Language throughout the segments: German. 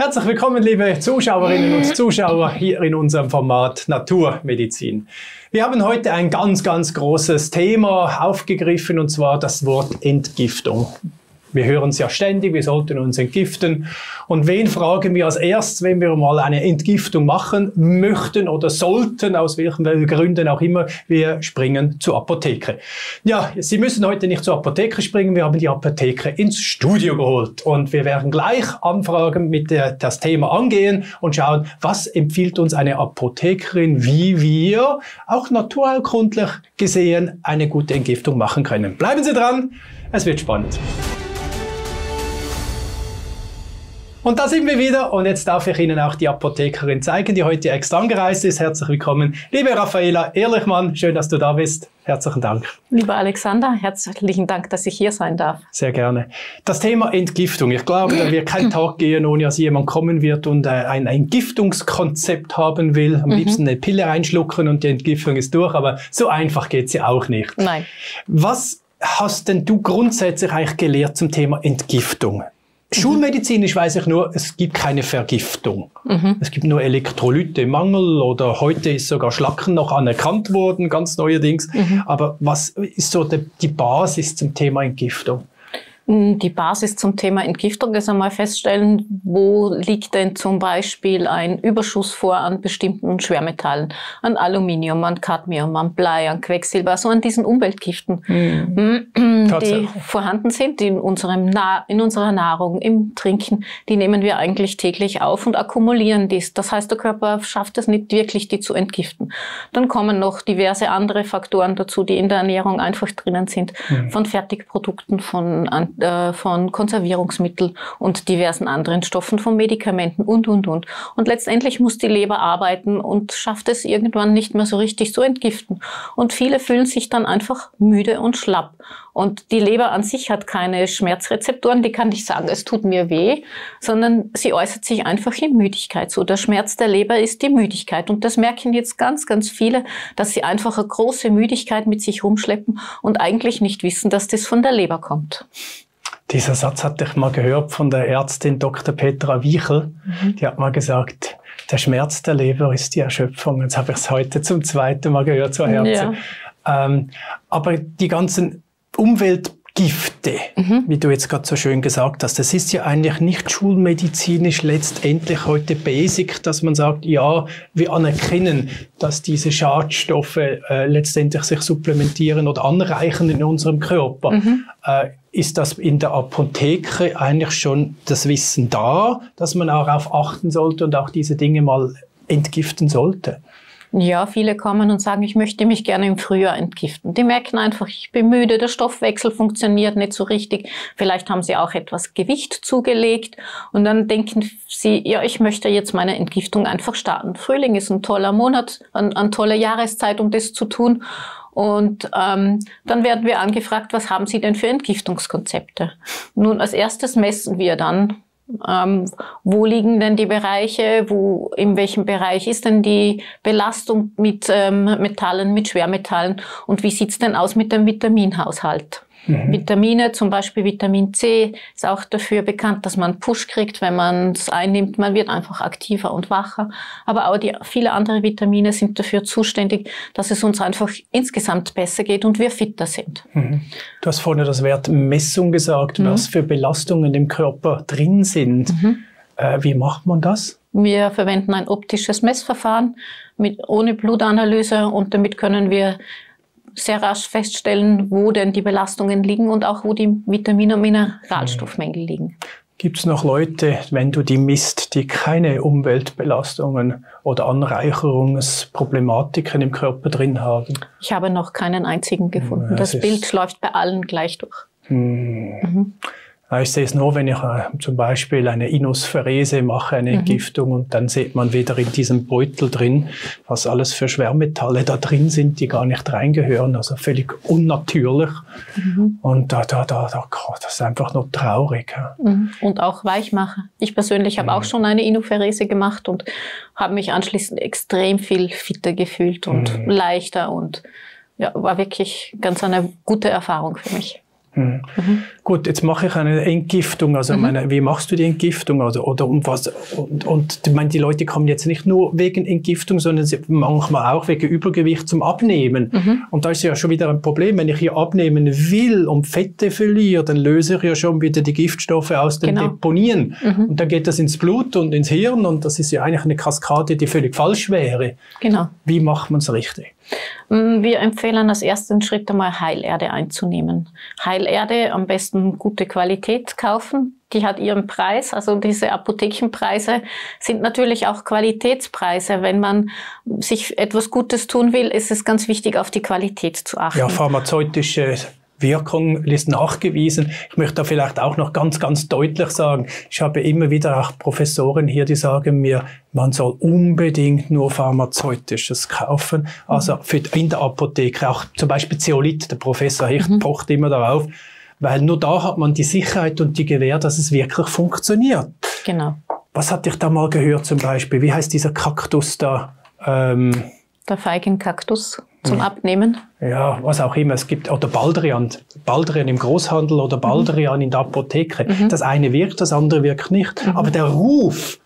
Herzlich willkommen, liebe Zuschauerinnen und Zuschauer, hier in unserem Format Naturmedizin. Wir haben heute ein ganz, ganz großes Thema aufgegriffen, und zwar das Wort Entgiftung. Wir hören es ja ständig, wir sollten uns entgiften. Und wen fragen wir als erstes, wenn wir mal eine Entgiftung machen möchten oder sollten, aus welchen Gründen auch immer, wir springen zur Apotheke. Ja, Sie müssen heute nicht zur Apotheke springen, wir haben die Apotheke ins Studio geholt. Und wir werden gleich Anfragen mit der, das Thema angehen und schauen, was empfiehlt uns eine Apothekerin, wie wir auch naturheilkundlich gesehen eine gute Entgiftung machen können. Bleiben Sie dran, es wird spannend. Und da sind wir wieder und jetzt darf ich Ihnen auch die Apothekerin zeigen, die heute extra angereist ist. Herzlich willkommen, liebe Raffaela Ehrlichmann, schön, dass du da bist. Herzlichen Dank. Lieber Alexander, herzlichen Dank, dass ich hier sein darf. Sehr gerne. Das Thema Entgiftung. Ich glaube, da wird kein Tag gehen, ohne dass jemand kommen wird und äh, ein Entgiftungskonzept haben will. Am mhm. liebsten eine Pille einschlucken und die Entgiftung ist durch, aber so einfach geht's ja auch nicht. Nein. Was hast denn du grundsätzlich eigentlich gelehrt zum Thema Entgiftung? Schulmedizinisch weiß ich nur, es gibt keine Vergiftung. Mhm. Es gibt nur Elektrolytemangel oder heute ist sogar Schlacken noch anerkannt worden, ganz neuerdings. Mhm. Aber was ist so die, die Basis zum Thema Entgiftung? Die Basis zum Thema Entgiftung ist einmal feststellen, wo liegt denn zum Beispiel ein Überschuss vor an bestimmten Schwermetallen, an Aluminium, an Cadmium, an Blei, an Quecksilber, so an diesen Umweltgiften, mhm. die vorhanden sind in, unserem Na in unserer Nahrung, im Trinken. Die nehmen wir eigentlich täglich auf und akkumulieren dies. Das heißt, der Körper schafft es nicht wirklich, die zu entgiften. Dann kommen noch diverse andere Faktoren dazu, die in der Ernährung einfach drinnen sind, mhm. von Fertigprodukten, von äh, von Konservierungsmitteln und diversen anderen Stoffen, von Medikamenten und, und, und. Und letztendlich muss die Leber arbeiten und schafft es irgendwann nicht mehr so richtig zu entgiften. Und viele fühlen sich dann einfach müde und schlapp. Und die Leber an sich hat keine Schmerzrezeptoren, die kann nicht sagen, es tut mir weh, sondern sie äußert sich einfach in Müdigkeit. So, der Schmerz der Leber ist die Müdigkeit. Und das merken jetzt ganz, ganz viele, dass sie einfach eine große Müdigkeit mit sich rumschleppen und eigentlich nicht wissen, dass das von der Leber kommt. Dieser Satz hatte ich mal gehört von der Ärztin Dr. Petra Wiechel. Mhm. Die hat mal gesagt, der Schmerz der Leber ist die Erschöpfung. Jetzt habe ich es heute zum zweiten Mal gehört, so Herzen. Ja. Ähm, aber die ganzen Umwelt Gifte, mhm. wie du jetzt gerade so schön gesagt hast. Das ist ja eigentlich nicht schulmedizinisch letztendlich heute basic, dass man sagt, ja, wir anerkennen, dass diese Schadstoffe äh, letztendlich sich supplementieren oder anreichen in unserem Körper. Mhm. Äh, ist das in der Apotheke eigentlich schon das Wissen da, dass man auch darauf achten sollte und auch diese Dinge mal entgiften sollte? Ja, viele kommen und sagen, ich möchte mich gerne im Frühjahr entgiften. Die merken einfach, ich bin müde, der Stoffwechsel funktioniert nicht so richtig. Vielleicht haben sie auch etwas Gewicht zugelegt und dann denken sie, ja, ich möchte jetzt meine Entgiftung einfach starten. Frühling ist ein toller Monat, eine, eine tolle Jahreszeit, um das zu tun. Und ähm, dann werden wir angefragt, was haben Sie denn für Entgiftungskonzepte? Nun, als erstes messen wir dann ähm, wo liegen denn die Bereiche? Wo, in welchem Bereich ist denn die Belastung mit ähm, Metallen, mit Schwermetallen? Und wie sieht's denn aus mit dem Vitaminhaushalt? Mhm. Vitamine, zum Beispiel Vitamin C, ist auch dafür bekannt, dass man Push kriegt, wenn man es einnimmt. Man wird einfach aktiver und wacher. Aber auch die, viele andere Vitamine sind dafür zuständig, dass es uns einfach insgesamt besser geht und wir fitter sind. Mhm. Du hast vorhin das Wort Messung gesagt, mhm. was für Belastungen im Körper drin sind. Mhm. Äh, wie macht man das? Wir verwenden ein optisches Messverfahren mit, ohne Blutanalyse und damit können wir sehr rasch feststellen, wo denn die Belastungen liegen und auch wo die Vitamin- und Mineralstoffmängel liegen. Gibt es noch Leute, wenn du die misst, die keine Umweltbelastungen oder Anreicherungsproblematiken im Körper drin haben? Ich habe noch keinen einzigen gefunden. Ja, das Bild läuft bei allen gleich durch. Hm. Mhm. Ich sehe es nur, wenn ich äh, zum Beispiel eine Inosferese mache, eine mhm. Entgiftung, und dann sieht man wieder in diesem Beutel drin, was alles für Schwermetalle da drin sind, die gar nicht reingehören, also völlig unnatürlich. Mhm. Und da, da, da, da, das ist einfach nur traurig. Mhm. Und auch Weichmacher. Ich persönlich habe auch mhm. schon eine Inoferese gemacht und habe mich anschließend extrem viel fitter gefühlt und mhm. leichter und ja, war wirklich ganz eine gute Erfahrung für mich. Mhm. Mhm. Gut, jetzt mache ich eine Entgiftung. Also mhm. meine, wie machst du die Entgiftung? Also, oder um was? Und, und ich meine, die Leute kommen jetzt nicht nur wegen Entgiftung, sondern manchmal auch wegen Übergewicht zum Abnehmen. Mhm. Und da ist ja schon wieder ein Problem. Wenn ich hier abnehmen will und Fette verliere, dann löse ich ja schon wieder die Giftstoffe aus den genau. Deponien. Mhm. Und dann geht das ins Blut und ins Hirn und das ist ja eigentlich eine Kaskade, die völlig falsch wäre. Genau. Wie macht man es richtig? Mm, wir empfehlen als ersten Schritt einmal Heilerde einzunehmen. Heilerde am besten gute Qualität kaufen. Die hat ihren Preis. Also diese Apothekenpreise sind natürlich auch Qualitätspreise. Wenn man sich etwas Gutes tun will, ist es ganz wichtig, auf die Qualität zu achten. Ja, pharmazeutische Wirkung ist nachgewiesen. Ich möchte da vielleicht auch noch ganz, ganz deutlich sagen, ich habe immer wieder auch Professoren hier, die sagen mir, man soll unbedingt nur Pharmazeutisches kaufen. Also für, in der Apotheke, auch zum Beispiel Zeolit, der Professor Hicht mhm. pocht immer darauf, weil nur da hat man die Sicherheit und die Gewähr, dass es wirklich funktioniert. Genau. Was hatte ich da mal gehört zum Beispiel? Wie heißt dieser Kaktus da? Ähm, der Feigenkaktus zum mhm. Abnehmen? Ja, was auch immer. Es gibt, oder Baldrian. Baldrian im Großhandel oder Baldrian mhm. in der Apotheke. Mhm. Das eine wirkt, das andere wirkt nicht. Mhm. Aber der Ruf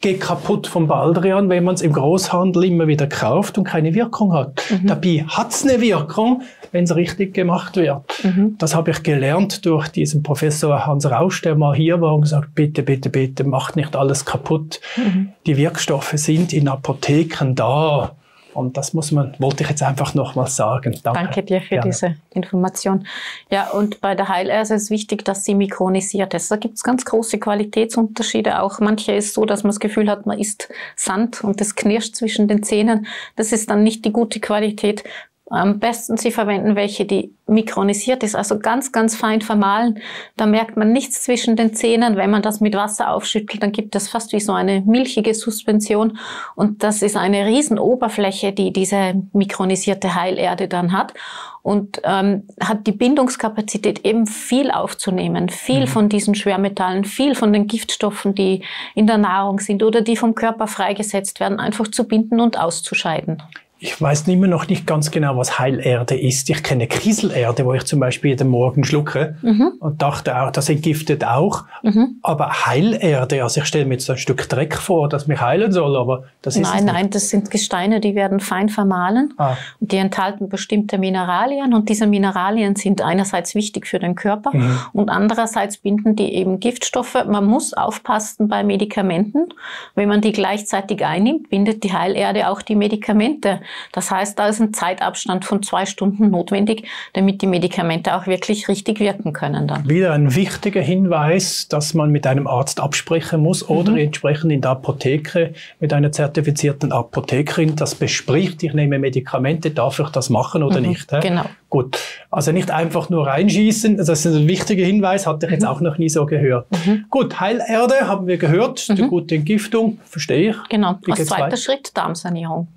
geht kaputt vom Baldrian, wenn man es im Großhandel immer wieder kauft und keine Wirkung hat. Mhm. Dabei hat es eine Wirkung, wenn es richtig gemacht wird. Mhm. Das habe ich gelernt durch diesen Professor Hans Rausch, der mal hier war und gesagt, bitte, bitte, bitte, macht nicht alles kaputt. Mhm. Die Wirkstoffe sind in Apotheken da. Und das muss man, wollte ich jetzt einfach nochmal sagen. Danke. Danke dir für Gerne. diese Information. Ja, und bei der Heilerse ist es wichtig, dass sie mikronisiert ist. Da gibt es ganz große Qualitätsunterschiede. Auch manche ist so, dass man das Gefühl hat, man isst Sand und es knirscht zwischen den Zähnen. Das ist dann nicht die gute Qualität. Am besten Sie verwenden welche, die mikronisiert ist, also ganz, ganz fein vermahlen. Da merkt man nichts zwischen den Zähnen. Wenn man das mit Wasser aufschüttelt, dann gibt es fast wie so eine milchige Suspension. Und das ist eine Riesenoberfläche, die diese mikronisierte Heilerde dann hat. Und ähm, hat die Bindungskapazität eben viel aufzunehmen, viel mhm. von diesen Schwermetallen, viel von den Giftstoffen, die in der Nahrung sind oder die vom Körper freigesetzt werden, einfach zu binden und auszuscheiden ich weiß immer noch nicht ganz genau, was Heilerde ist. Ich kenne Kieselerde, wo ich zum Beispiel jeden Morgen schlucke mhm. und dachte auch, das entgiftet auch. Mhm. Aber Heilerde, also ich stelle mir jetzt ein Stück Dreck vor, das mich heilen soll, aber das ist Nein, nein, das sind Gesteine, die werden fein vermahlen ah. und die enthalten bestimmte Mineralien und diese Mineralien sind einerseits wichtig für den Körper mhm. und andererseits binden die eben Giftstoffe. Man muss aufpassen bei Medikamenten. Wenn man die gleichzeitig einnimmt, bindet die Heilerde auch die Medikamente. Das heißt, da ist ein Zeitabstand von zwei Stunden notwendig, damit die Medikamente auch wirklich richtig wirken können dann. Wieder ein wichtiger Hinweis, dass man mit einem Arzt absprechen muss oder mhm. entsprechend in der Apotheke mit einer zertifizierten Apothekerin das bespricht. Ich nehme Medikamente, darf ich das machen oder mhm. nicht? Genau. Gut, also nicht einfach nur reinschießen, das ist ein wichtiger Hinweis, hatte ich jetzt mhm. auch noch nie so gehört. Mhm. Gut, Heilerde haben wir gehört, die mhm. gute Entgiftung, verstehe ich. Genau, als zweiter weiter? Schritt Darmsanierung.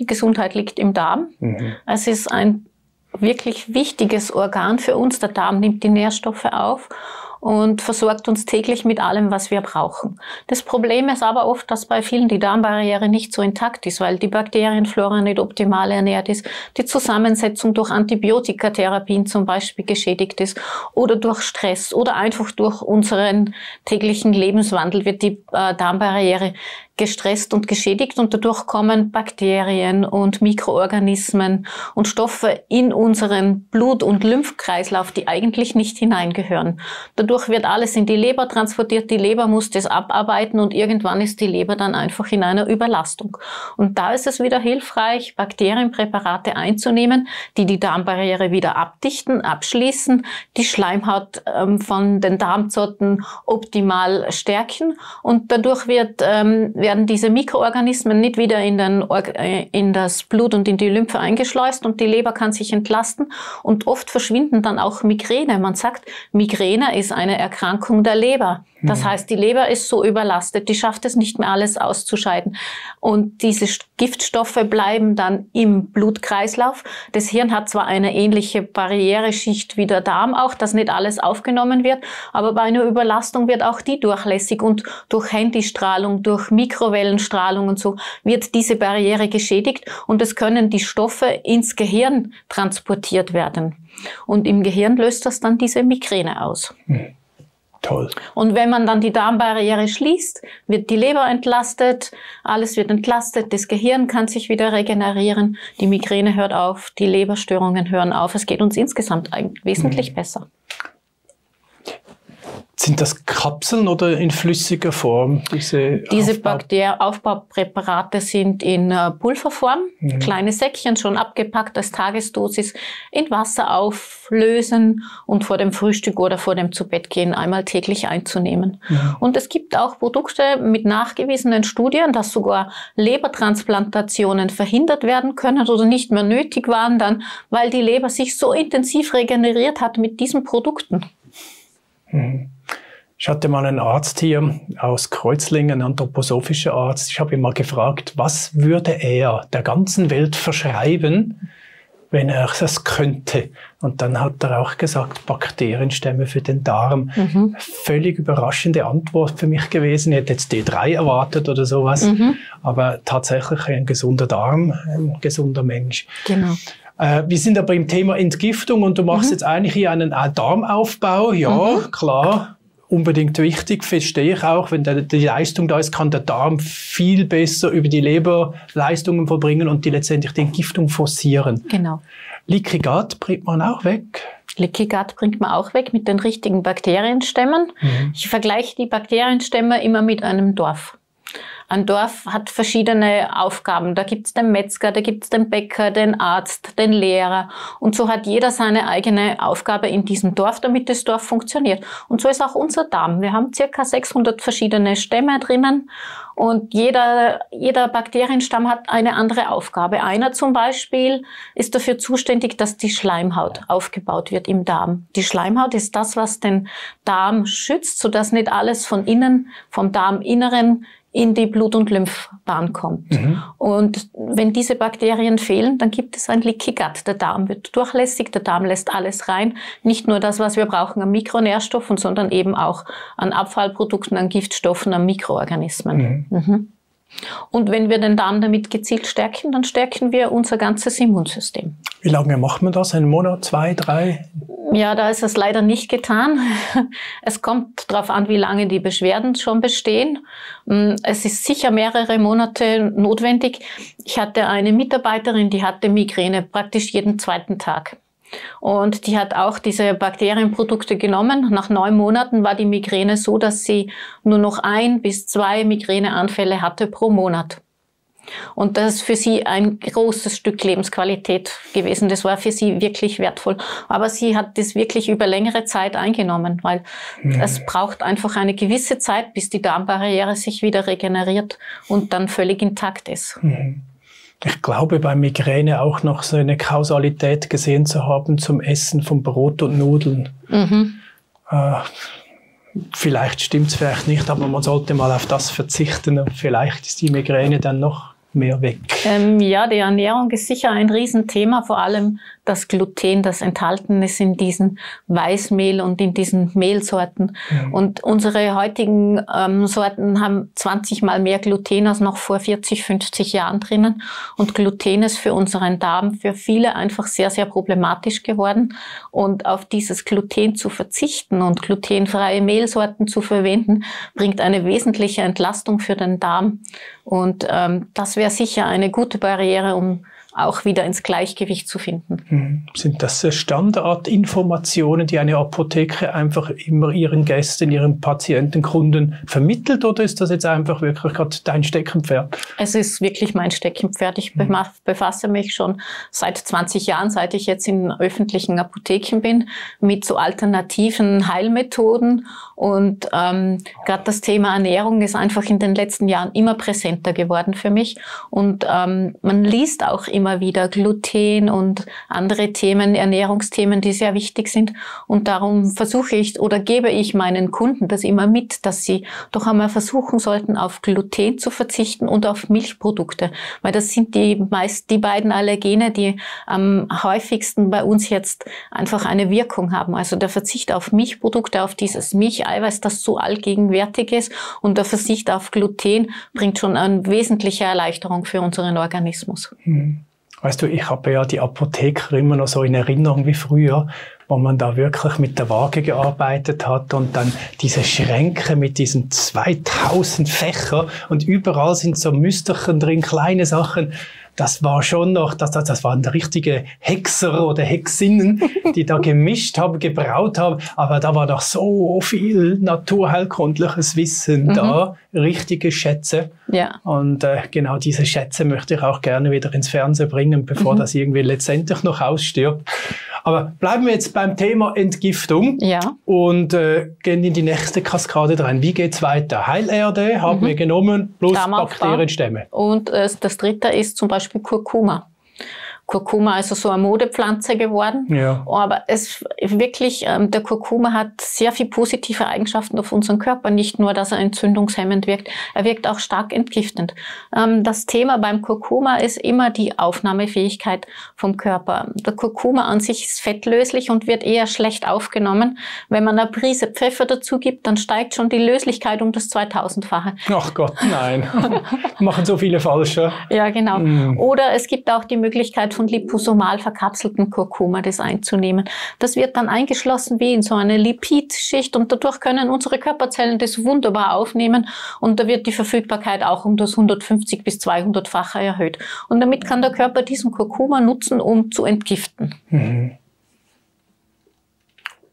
Die Gesundheit liegt im Darm. Mhm. Es ist ein wirklich wichtiges Organ für uns. Der Darm nimmt die Nährstoffe auf und versorgt uns täglich mit allem, was wir brauchen. Das Problem ist aber oft, dass bei vielen die Darmbarriere nicht so intakt ist, weil die Bakterienflora nicht optimal ernährt ist, die Zusammensetzung durch Antibiotikatherapien zum Beispiel geschädigt ist oder durch Stress oder einfach durch unseren täglichen Lebenswandel wird die äh, Darmbarriere gestresst und geschädigt und dadurch kommen Bakterien und Mikroorganismen und Stoffe in unseren Blut- und Lymphkreislauf, die eigentlich nicht hineingehören. Dadurch wird alles in die Leber transportiert, die Leber muss das abarbeiten und irgendwann ist die Leber dann einfach in einer Überlastung. Und da ist es wieder hilfreich, Bakterienpräparate einzunehmen, die die Darmbarriere wieder abdichten, abschließen, die Schleimhaut ähm, von den Darmzotten optimal stärken und dadurch wird ähm, werden diese Mikroorganismen nicht wieder in, den, äh, in das Blut und in die Lymphe eingeschleust und die Leber kann sich entlasten. Und oft verschwinden dann auch Migräne. Man sagt, Migräne ist eine Erkrankung der Leber. Das mhm. heißt, die Leber ist so überlastet, die schafft es nicht mehr alles auszuscheiden. Und diese Giftstoffe bleiben dann im Blutkreislauf. Das Hirn hat zwar eine ähnliche Barriereschicht wie der Darm auch, dass nicht alles aufgenommen wird, aber bei einer Überlastung wird auch die durchlässig und durch Handystrahlung, durch Mikrowellenstrahlung und so wird diese Barriere geschädigt und es können die Stoffe ins Gehirn transportiert werden. Und im Gehirn löst das dann diese Migräne aus. Mhm. Toll. Und wenn man dann die Darmbarriere schließt, wird die Leber entlastet, alles wird entlastet, das Gehirn kann sich wieder regenerieren, die Migräne hört auf, die Leberstörungen hören auf. Es geht uns insgesamt wesentlich mhm. besser. Sind das Kapseln oder in flüssiger Form? Diese, diese Aufbau Aufbaupräparate sind in äh, Pulverform, mhm. kleine Säckchen schon abgepackt als Tagesdosis, in Wasser auflösen und vor dem Frühstück oder vor dem Zubettgehen einmal täglich einzunehmen. Mhm. Und es gibt auch Produkte mit nachgewiesenen Studien, dass sogar Lebertransplantationen verhindert werden können oder nicht mehr nötig waren, dann, weil die Leber sich so intensiv regeneriert hat mit diesen Produkten. Mhm. Ich hatte mal einen Arzt hier aus Kreuzlingen, ein anthroposophischer Arzt. Ich habe ihn mal gefragt, was würde er der ganzen Welt verschreiben, wenn er das könnte? Und dann hat er auch gesagt, Bakterienstämme für den Darm. Mhm. Völlig überraschende Antwort für mich gewesen. Ich hätte jetzt D3 erwartet oder sowas. Mhm. Aber tatsächlich ein gesunder Darm, ein gesunder Mensch. Genau. Äh, wir sind aber im Thema Entgiftung und du machst mhm. jetzt eigentlich hier einen Darmaufbau. Ja, mhm. klar unbedingt wichtig, verstehe ich auch. Wenn der, die Leistung da ist, kann der Darm viel besser über die Leber Leistungen verbringen und die letztendlich die Entgiftung forcieren. Genau. Leaky Gut bringt man auch weg. Leaky Gut bringt man auch weg mit den richtigen Bakterienstämmen. Mhm. Ich vergleiche die Bakterienstämme immer mit einem Dorf. Ein Dorf hat verschiedene Aufgaben. Da gibt's den Metzger, da gibt's den Bäcker, den Arzt, den Lehrer. Und so hat jeder seine eigene Aufgabe in diesem Dorf, damit das Dorf funktioniert. Und so ist auch unser Darm. Wir haben circa 600 verschiedene Stämme drinnen. Und jeder, jeder Bakterienstamm hat eine andere Aufgabe. Einer zum Beispiel ist dafür zuständig, dass die Schleimhaut aufgebaut wird im Darm. Die Schleimhaut ist das, was den Darm schützt, sodass nicht alles von innen, vom Darminneren in die Blut- und Lymphbahn kommt. Mhm. Und wenn diese Bakterien fehlen, dann gibt es ein Leaky Gut. Der Darm wird durchlässig, der Darm lässt alles rein. Nicht nur das, was wir brauchen an Mikronährstoffen, sondern eben auch an Abfallprodukten, an Giftstoffen, an Mikroorganismen. Mhm. Mhm. Und wenn wir den Darm damit gezielt stärken, dann stärken wir unser ganzes Immunsystem. Wie lange macht man das? Ein Monat, zwei, drei? Ja, da ist es leider nicht getan. Es kommt darauf an, wie lange die Beschwerden schon bestehen. Mm, es ist sicher mehrere Monate notwendig. Ich hatte eine Mitarbeiterin, die hatte Migräne praktisch jeden zweiten Tag. Und die hat auch diese Bakterienprodukte genommen. Nach neun Monaten war die Migräne so, dass sie nur noch ein bis zwei Migräneanfälle hatte pro Monat. Und das ist für sie ein großes Stück Lebensqualität gewesen. Das war für sie wirklich wertvoll. Aber sie hat das wirklich über längere Zeit eingenommen, weil mhm. es braucht einfach eine gewisse Zeit, bis die Darmbarriere sich wieder regeneriert und dann völlig intakt ist. Mhm ich glaube, bei Migräne auch noch so eine Kausalität gesehen zu haben zum Essen von Brot und Nudeln. Mhm. Äh, vielleicht stimmt es vielleicht nicht, aber man sollte mal auf das verzichten. Vielleicht ist die Migräne dann noch mehr weg. Ähm, ja, die Ernährung ist sicher ein Riesenthema, vor allem das Gluten, das enthalten ist in diesen Weißmehl und in diesen Mehlsorten. Mhm. Und unsere heutigen ähm, Sorten haben 20 mal mehr Gluten als noch vor 40, 50 Jahren drinnen. Und Gluten ist für unseren Darm für viele einfach sehr, sehr problematisch geworden. Und auf dieses Gluten zu verzichten und glutenfreie Mehlsorten zu verwenden, bringt eine wesentliche Entlastung für den Darm. Und ähm, das wäre sicher eine gute Barriere, um auch wieder ins Gleichgewicht zu finden. Hm. Sind das Standardinformationen, die eine Apotheke einfach immer ihren Gästen, ihren Patienten, Kunden vermittelt oder ist das jetzt einfach wirklich gerade dein Steckenpferd? Es ist wirklich mein Steckenpferd. Ich mhm. befasse mich schon seit 20 Jahren, seit ich jetzt in öffentlichen Apotheken bin, mit so alternativen Heilmethoden und ähm, gerade das Thema Ernährung ist einfach in den letzten Jahren immer präsenter geworden für mich und ähm, man liest auch immer immer wieder Gluten und andere Themen, Ernährungsthemen, die sehr wichtig sind. Und darum versuche ich oder gebe ich meinen Kunden das immer mit, dass sie doch einmal versuchen sollten, auf Gluten zu verzichten und auf Milchprodukte, weil das sind die meist die beiden Allergene, die am häufigsten bei uns jetzt einfach eine Wirkung haben. Also der Verzicht auf Milchprodukte, auf dieses Milcheiweiß, das so allgegenwärtig ist und der Verzicht auf Gluten bringt schon eine wesentliche Erleichterung für unseren Organismus. Hm. Weißt du, ich habe ja die Apotheker immer noch so in Erinnerung wie früher, wo man da wirklich mit der Waage gearbeitet hat und dann diese Schränke mit diesen 2000 Fächer und überall sind so Müsterchen drin, kleine Sachen das war schon noch, das, das, das waren richtige Hexer oder Hexinnen, die da gemischt haben, gebraut haben. Aber da war doch so viel naturheilkundliches Wissen mhm. da, richtige Schätze. Ja. Und äh, genau diese Schätze möchte ich auch gerne wieder ins Fernsehen bringen, bevor mhm. das irgendwie letztendlich noch ausstirbt. Aber bleiben wir jetzt beim Thema Entgiftung ja. und äh, gehen in die nächste Kaskade rein. Wie geht's weiter? Heilerde haben mhm. wir genommen, plus Bakterienstämme. Und äh, das dritte ist zum Beispiel Kurkuma. Kurkuma ist also so eine Modepflanze geworden. Ja. Aber es wirklich, ähm, der Kurkuma hat sehr viel positive Eigenschaften auf unseren Körper. Nicht nur, dass er entzündungshemmend wirkt, er wirkt auch stark entgiftend. Ähm, das Thema beim Kurkuma ist immer die Aufnahmefähigkeit vom Körper. Der Kurkuma an sich ist fettlöslich und wird eher schlecht aufgenommen. Wenn man eine Prise Pfeffer dazu gibt, dann steigt schon die Löslichkeit um das 2000-fache. Ach Gott, nein. Machen so viele falsche. Ja, genau. Mm. Oder es gibt auch die Möglichkeit, von liposomal verkapselten Kurkuma das einzunehmen. Das wird dann eingeschlossen wie in so eine Lipidschicht und dadurch können unsere Körperzellen das wunderbar aufnehmen und da wird die Verfügbarkeit auch um das 150 bis 200-fache erhöht. Und damit kann der Körper diesen Kurkuma nutzen, um zu entgiften. Mhm.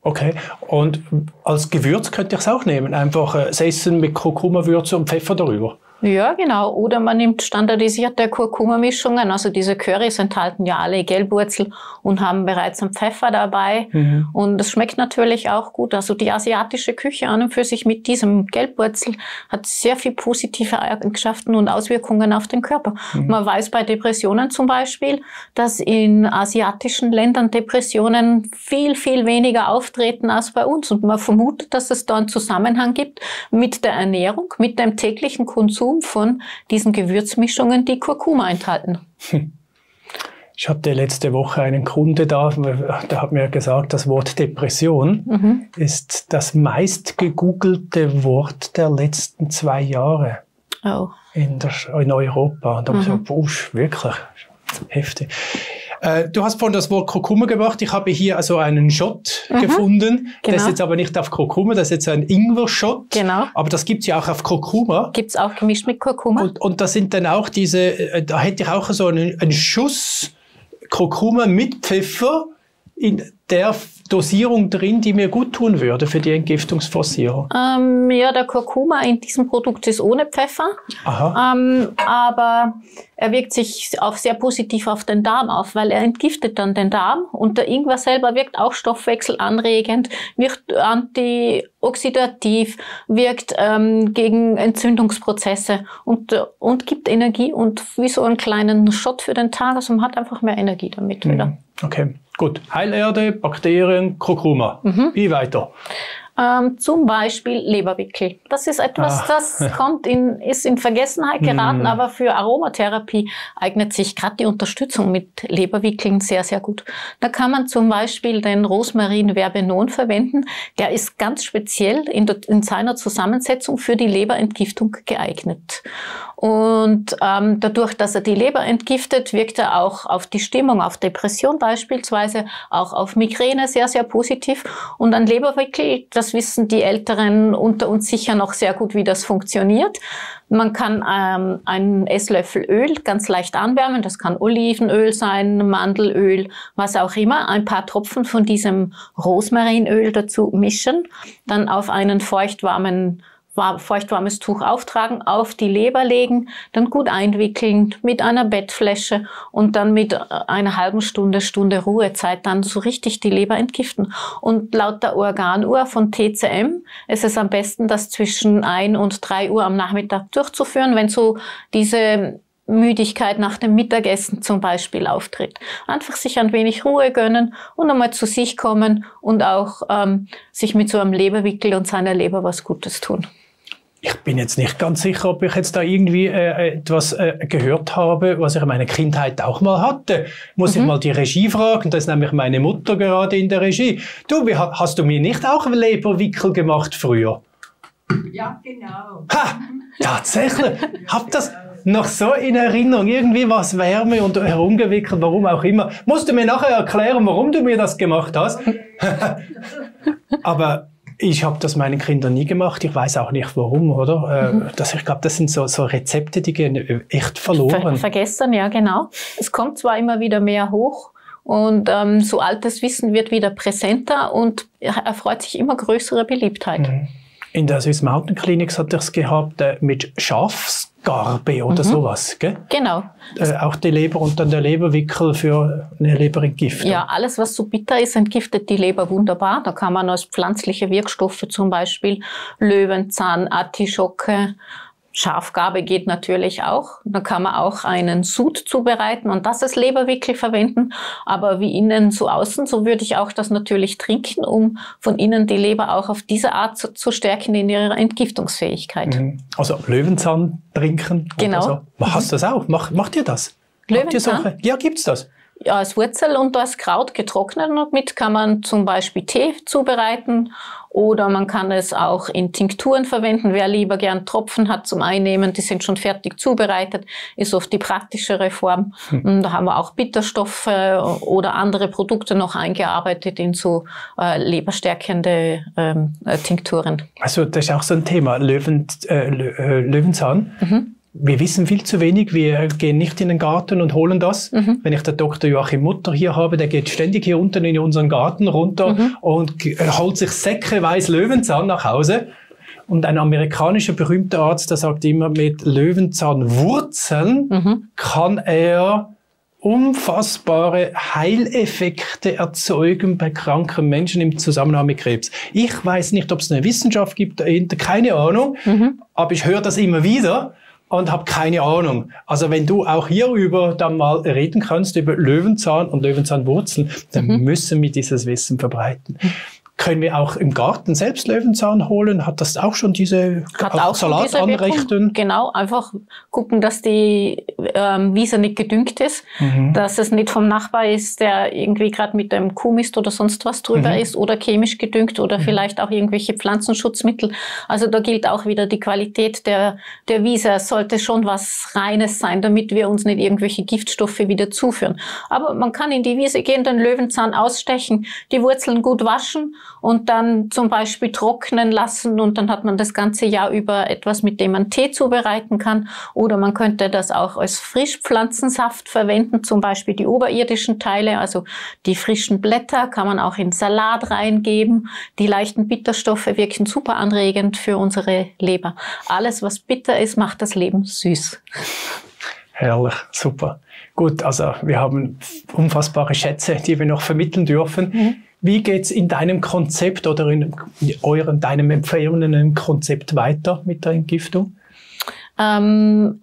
Okay, und als Gewürz könnte ich es auch nehmen. Einfach äh, Sessen mit Kurkuma-Würze und Pfeffer darüber. Ja, genau. Oder man nimmt standardisierte Kurkuma-Mischungen. Also diese Currys enthalten ja alle Gelbwurzel und haben bereits einen Pfeffer dabei. Mhm. Und das schmeckt natürlich auch gut. Also die asiatische Küche an und für sich mit diesem Gelbwurzel hat sehr viel positive Eigenschaften und Auswirkungen auf den Körper. Mhm. Man weiß bei Depressionen zum Beispiel, dass in asiatischen Ländern Depressionen viel, viel weniger auftreten als bei uns. Und man vermutet, dass es da einen Zusammenhang gibt mit der Ernährung, mit dem täglichen Konsum Konsum von diesen Gewürzmischungen, die Kurkuma enthalten. Ich hatte letzte Woche einen Kunde da, der hat mir gesagt, das Wort Depression mhm. ist das meist gegoogelte Wort der letzten zwei Jahre oh. in, der, in Europa. Und da mhm. ich gesagt, wirklich heftig. Äh, du hast vorhin das Wort Kurkuma gebracht. Ich habe hier also einen Shot mhm, gefunden. Genau. Das ist jetzt aber nicht auf Kurkuma, das ist jetzt ein Ingwer-Shot. Genau. Aber das gibt's ja auch auf Kurkuma. Gibt's auch gemischt mit Kurkuma. Und, und da sind dann auch diese, äh, da hätte ich auch so einen, einen Schuss Kurkuma mit Pfeffer in der Dosierung drin, die mir gut tun würde für die Entgiftungsforcierung? Ähm, ja, der Kurkuma in diesem Produkt ist ohne Pfeffer. Aha. Ähm, aber er wirkt sich auch sehr positiv auf den Darm auf, weil er entgiftet dann den Darm und der Ingwer selber wirkt auch stoffwechselanregend, wirkt antioxidativ, wirkt ähm, gegen Entzündungsprozesse und, und gibt Energie und wie so einen kleinen Shot für den Tag. Also man hat einfach mehr Energie damit wieder. Mhm. Okay, gut. Heilerde, Bakterien, Kurkuma. Mhm. Wie weiter? Ähm, zum Beispiel Leberwickel. Das ist etwas, Ach. das kommt in, ist in Vergessenheit geraten, mm. aber für Aromatherapie eignet sich gerade die Unterstützung mit Leberwickeln sehr, sehr gut. Da kann man zum Beispiel den Rosmarin Verbenon verwenden. Der ist ganz speziell in, der, in seiner Zusammensetzung für die Leberentgiftung geeignet. Und ähm, dadurch, dass er die Leber entgiftet, wirkt er auch auf die Stimmung, auf Depression beispielsweise, auch auf Migräne sehr, sehr positiv. Und ein Leberwickel, das wissen die Älteren unter uns sicher noch sehr gut, wie das funktioniert. Man kann ähm, einen Esslöffel Öl ganz leicht anwärmen. Das kann Olivenöl sein, Mandelöl, was auch immer. Ein paar Tropfen von diesem Rosmarinöl dazu mischen. Dann auf einen feuchtwarmen feuchtwarmes Tuch auftragen, auf die Leber legen, dann gut einwickeln mit einer Bettfläche und dann mit einer halben Stunde, Stunde Ruhezeit dann so richtig die Leber entgiften. Und laut der Organuhr von TCM ist es am besten, das zwischen ein und drei Uhr am Nachmittag durchzuführen, wenn so diese Müdigkeit nach dem Mittagessen zum Beispiel auftritt. Einfach sich ein wenig Ruhe gönnen und einmal zu sich kommen und auch ähm, sich mit so einem Leberwickel und seiner Leber was Gutes tun. Ich bin jetzt nicht ganz sicher, ob ich jetzt da irgendwie äh, etwas äh, gehört habe, was ich in meiner Kindheit auch mal hatte. Muss mhm. ich mal die Regie fragen? Da ist nämlich meine Mutter gerade in der Regie. Du, wie, hast du mir nicht auch Leberwickel gemacht früher? Ja, genau. Ha! Tatsächlich. Hab das noch so in Erinnerung. Irgendwie was Wärme und herumgewickelt, warum auch immer. Musst du mir nachher erklären, warum du mir das gemacht hast? Aber ich habe das meinen Kindern nie gemacht. Ich weiß auch nicht warum, oder? Äh, mhm. Das, ich glaube, das sind so, so Rezepte, die gehen echt verloren. Ver vergessen, ja, genau. Es kommt zwar immer wieder mehr hoch und ähm, so altes Wissen wird wieder präsenter und erfreut sich immer größere Beliebtheit. Mhm. In der Swiss Mountain Clinics ich es gehabt äh, mit Schafsgarbe oder mhm. sowas, gell? Genau. Äh, auch die Leber und dann der Leberwickel für eine Leberentgiftung. Ja, alles, was so bitter ist, entgiftet die Leber wunderbar. Da kann man als pflanzliche Wirkstoffe zum Beispiel Löwenzahn, Artischocke, Schafgabe geht natürlich auch. Da kann man auch einen Sud zubereiten und das als Leberwickel verwenden. Aber wie innen so außen, so würde ich auch das natürlich trinken, um von innen die Leber auch auf diese Art zu, zu stärken in ihrer Entgiftungsfähigkeit. Mhm. Also Löwenzahn trinken. Genau. So. Hast du das auch? Mach, macht ihr das? Löwenzahn? Ihr ja, gibt's das? Ja, als Wurzel und als Kraut getrocknet und damit kann man zum Beispiel Tee zubereiten oder man kann es auch in Tinkturen verwenden. Wer lieber gern Tropfen hat zum Einnehmen, die sind schon fertig zubereitet, ist oft die praktischere Form. Hm. Da haben wir auch Bitterstoffe oder andere Produkte noch eingearbeitet in so äh, leberstärkende ähm, äh, Tinkturen. Also das ist auch so ein Thema, Löwen, äh, äh Löwenzahn. Mhm wir wissen viel zu wenig. Wir gehen nicht in den Garten und holen das. Mhm. Wenn ich den Dr. Joachim Mutter hier habe, der geht ständig hier unten in unseren Garten runter mhm. und holt sich Säcke weiß Löwenzahn nach Hause. Und ein amerikanischer berühmter Arzt, der sagt immer, mit Löwenzahnwurzeln mhm. kann er unfassbare Heileffekte erzeugen bei kranken Menschen im Zusammenhang mit Krebs. Ich weiß nicht, ob es eine Wissenschaft gibt dahinter, keine Ahnung, mhm. aber ich höre das immer wieder und habe keine Ahnung. Also wenn du auch hierüber dann mal reden kannst, über Löwenzahn und Löwenzahnwurzeln, dann mhm. müssen wir dieses Wissen verbreiten. Können wir auch im Garten selbst Löwenzahn holen? Hat das auch schon diese Hat auch Salat diese anrichten? Genau, einfach gucken, dass die ähm, Wiese nicht gedüngt ist, mhm. dass es nicht vom Nachbar ist, der irgendwie gerade mit dem Kuhmist oder sonst was drüber mhm. ist oder chemisch gedüngt oder mhm. vielleicht auch irgendwelche Pflanzenschutzmittel. Also da gilt auch wieder die Qualität der, der Wiese. Es sollte schon was Reines sein, damit wir uns nicht irgendwelche Giftstoffe wieder zuführen. Aber man kann in die Wiese gehen, den Löwenzahn ausstechen, die Wurzeln gut waschen und dann zum Beispiel trocknen lassen und dann hat man das ganze Jahr über etwas, mit dem man Tee zubereiten kann. Oder man könnte das auch als Frischpflanzensaft verwenden, zum Beispiel die oberirdischen Teile, also die frischen Blätter kann man auch in Salat reingeben. Die leichten Bitterstoffe wirken super anregend für unsere Leber. Alles, was bitter ist, macht das Leben süß. Herrlich, super. Gut, also wir haben unfassbare Schätze, die wir noch vermitteln dürfen. Mhm. Wie geht's in deinem Konzept oder in eurem, deinem empfohlenen Konzept weiter mit der Entgiftung? Ähm,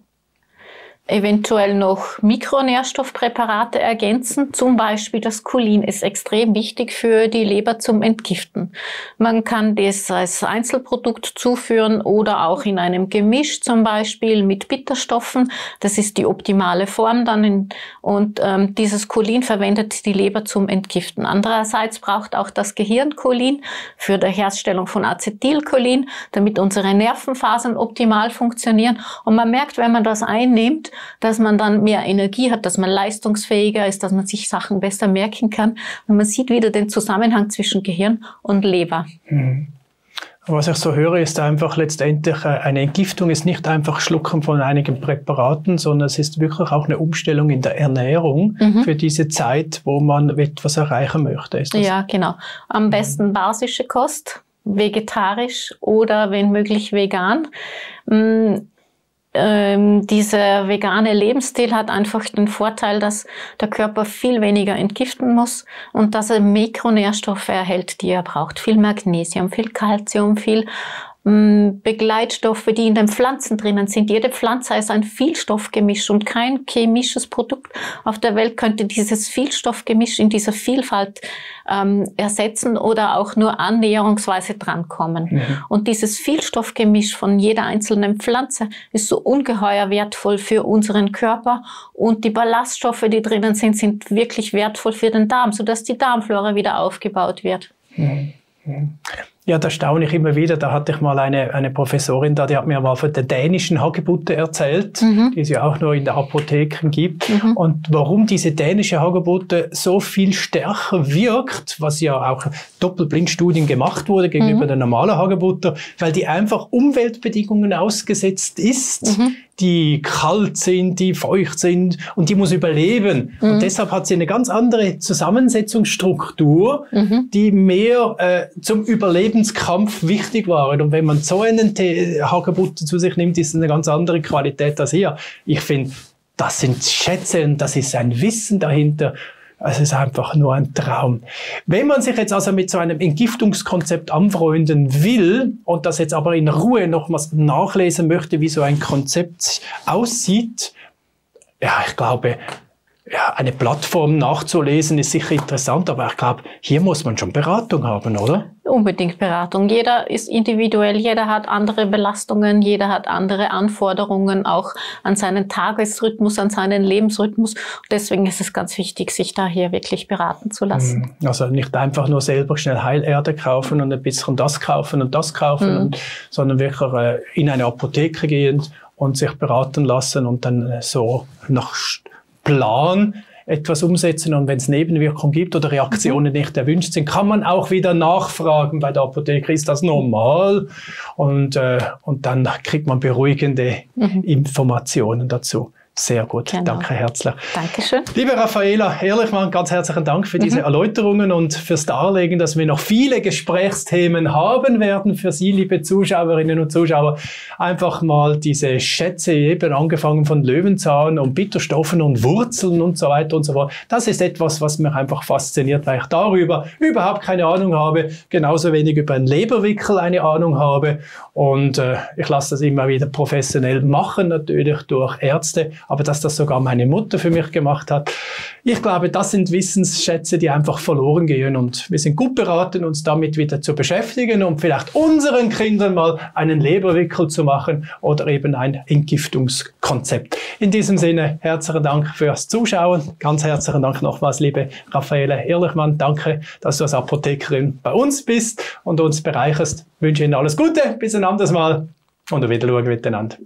eventuell noch Mikronährstoffpräparate ergänzen. Zum Beispiel das Cholin ist extrem wichtig für die Leber zum Entgiften. Man kann das als Einzelprodukt zuführen oder auch in einem Gemisch zum Beispiel mit Bitterstoffen. Das ist die optimale Form dann. In, und ähm, dieses Cholin verwendet die Leber zum Entgiften. Andererseits braucht auch das Gehirn Cholin für die Herstellung von Acetylcholin, damit unsere Nervenfasern optimal funktionieren. Und man merkt, wenn man das einnimmt, dass man dann mehr Energie hat, dass man leistungsfähiger ist, dass man sich Sachen besser merken kann. Und man sieht wieder den Zusammenhang zwischen Gehirn und Leber. Mhm. Was ich so höre, ist einfach letztendlich, äh, eine Entgiftung ist nicht einfach Schlucken von einigen Präparaten, sondern es ist wirklich auch eine Umstellung in der Ernährung mhm. für diese Zeit, wo man etwas erreichen möchte. ja, genau. Am besten basische Kost, vegetarisch oder wenn möglich vegan. Ähm, dieser vegane Lebensstil hat einfach den Vorteil, dass der Körper viel weniger entgiften muss und dass er Mikronährstoffe erhält, die er braucht. Viel Magnesium, viel Kalzium, viel Begleitstoffe, die in den Pflanzen drinnen sind. Jede Pflanze ist ein Vielstoffgemisch und kein chemisches Produkt auf der Welt könnte dieses Vielstoffgemisch in dieser Vielfalt ähm, ersetzen oder auch nur annäherungsweise drankommen. Mhm. Und dieses Vielstoffgemisch von jeder einzelnen Pflanze ist so ungeheuer wertvoll für unseren Körper und die Ballaststoffe, die drinnen sind, sind wirklich wertvoll für den Darm, sodass die Darmflora wieder aufgebaut wird. Mhm. Ja, da staune ich immer wieder. Da hatte ich mal eine, eine Professorin da, die hat mir mal von der dänischen Hagebutte erzählt, mhm. die es ja auch nur in der Apotheken gibt. Mhm. Und warum diese dänische Hagebutte so viel stärker wirkt, was ja auch Doppelblindstudien gemacht wurde gegenüber mhm. der normalen Hagebutte, weil die einfach Umweltbedingungen ausgesetzt ist, mhm die kalt sind, die feucht sind und die muss überleben. Mhm. Und deshalb hat sie eine ganz andere Zusammensetzungsstruktur, mhm. die mehr äh, zum Überlebenskampf wichtig waren. Und wenn man so einen Hagebutte zu sich nimmt, ist es eine ganz andere Qualität als hier. Ich finde, das sind Schätze und das ist ein Wissen dahinter. Es ist einfach nur ein Traum. Wenn man sich jetzt also mit so einem Entgiftungskonzept anfreunden will und das jetzt aber in Ruhe nochmals nachlesen möchte, wie so ein Konzept aussieht, ja, ich glaube, ja, eine Plattform nachzulesen ist sicher interessant, aber ich glaube, hier muss man schon Beratung haben, oder? Unbedingt Beratung. Jeder ist individuell, jeder hat andere Belastungen, jeder hat andere Anforderungen auch an seinen Tagesrhythmus, an seinen Lebensrhythmus. Deswegen ist es ganz wichtig, sich da hier wirklich beraten zu lassen. Hm. Also nicht einfach nur selber schnell Heilerde kaufen und ein bisschen das kaufen und das kaufen, mhm. und, sondern wirklich äh, in eine Apotheke gehen und sich beraten lassen und dann äh, so nach Plan etwas umsetzen und wenn es Nebenwirkungen gibt oder Reaktionen mhm. nicht erwünscht sind, kann man auch wieder nachfragen bei der Apotheke, ist das normal? Und, äh, und dann kriegt man beruhigende mhm. Informationen dazu. Sehr gut, genau. danke herzlich. Dankeschön. Liebe Raffaela Ehrlichmann, ganz herzlichen Dank für diese mhm. Erläuterungen und fürs Darlegen, dass wir noch viele Gesprächsthemen haben werden für Sie, liebe Zuschauerinnen und Zuschauer. Einfach mal diese Schätze, eben angefangen von Löwenzahn und Bitterstoffen und Wurzeln und so weiter und so fort. Das ist etwas, was mich einfach fasziniert, weil ich darüber überhaupt keine Ahnung habe, genauso wenig über einen Leberwickel eine Ahnung habe. Und äh, ich lasse das immer wieder professionell machen, natürlich durch Ärzte aber dass das sogar meine Mutter für mich gemacht hat. Ich glaube, das sind Wissensschätze, die einfach verloren gehen und wir sind gut beraten, uns damit wieder zu beschäftigen und vielleicht unseren Kindern mal einen Leberwickel zu machen oder eben ein Entgiftungskonzept. In diesem Sinne, herzlichen Dank fürs Zuschauen. Ganz herzlichen Dank nochmals, liebe Raffaele Ehrlichmann. Danke, dass du als Apothekerin bei uns bist und uns bereicherst. Ich wünsche Ihnen alles Gute. Bis ein anderes Mal und auf Wiedersehen miteinander.